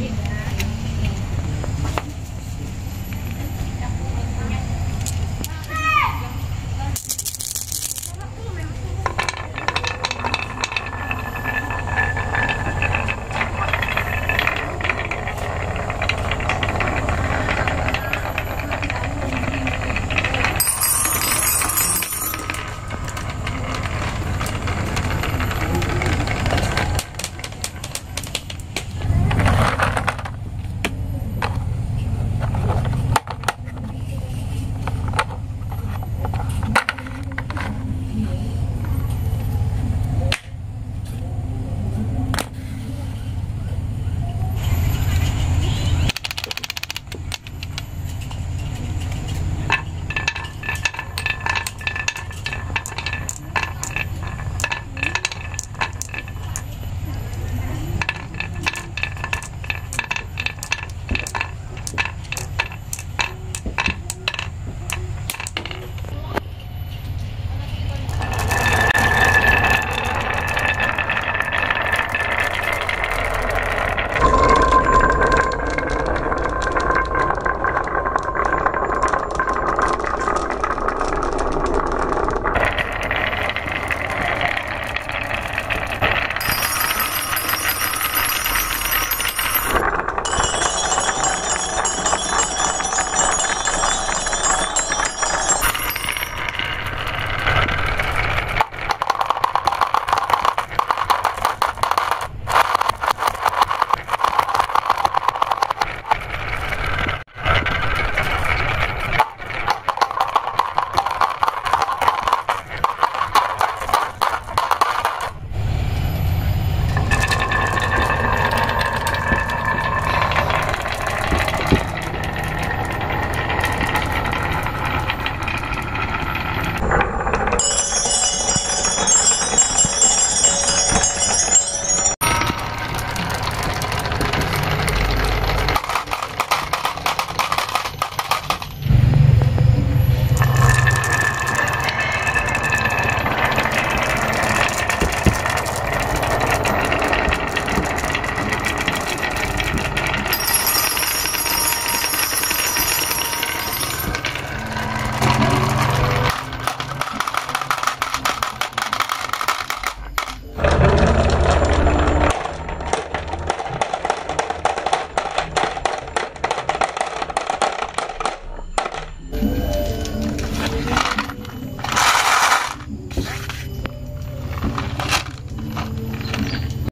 Yeah.